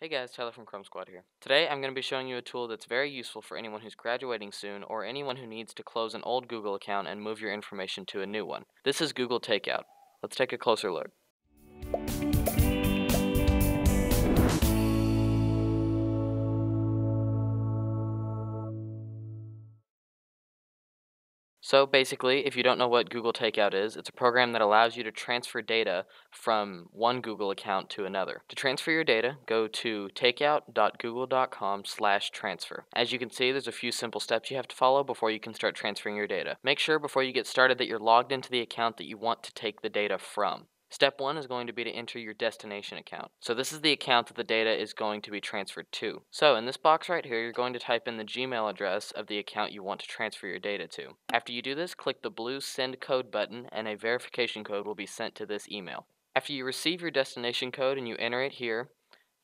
Hey guys, Tyler from Chrome Squad here. Today I'm going to be showing you a tool that's very useful for anyone who's graduating soon or anyone who needs to close an old Google account and move your information to a new one. This is Google Takeout. Let's take a closer look. So basically, if you don't know what Google Takeout is, it's a program that allows you to transfer data from one Google account to another. To transfer your data, go to takeout.google.com slash transfer. As you can see, there's a few simple steps you have to follow before you can start transferring your data. Make sure before you get started that you're logged into the account that you want to take the data from. Step one is going to be to enter your destination account. So this is the account that the data is going to be transferred to. So in this box right here, you're going to type in the Gmail address of the account you want to transfer your data to. After you do this, click the blue send code button and a verification code will be sent to this email. After you receive your destination code and you enter it here,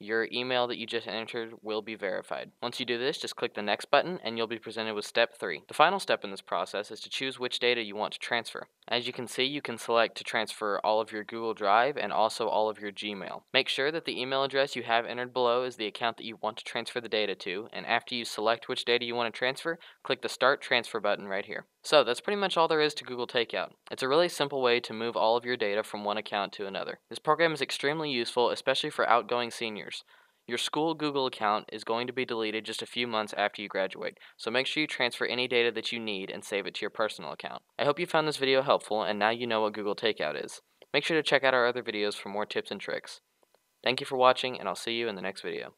your email that you just entered will be verified. Once you do this, just click the next button and you'll be presented with step 3. The final step in this process is to choose which data you want to transfer. As you can see, you can select to transfer all of your Google Drive and also all of your Gmail. Make sure that the email address you have entered below is the account that you want to transfer the data to, and after you select which data you want to transfer, click the Start Transfer button right here. So that's pretty much all there is to Google Takeout. It's a really simple way to move all of your data from one account to another. This program is extremely useful, especially for outgoing seniors. Your school Google account is going to be deleted just a few months after you graduate, so make sure you transfer any data that you need and save it to your personal account. I hope you found this video helpful and now you know what Google Takeout is. Make sure to check out our other videos for more tips and tricks. Thank you for watching and I'll see you in the next video.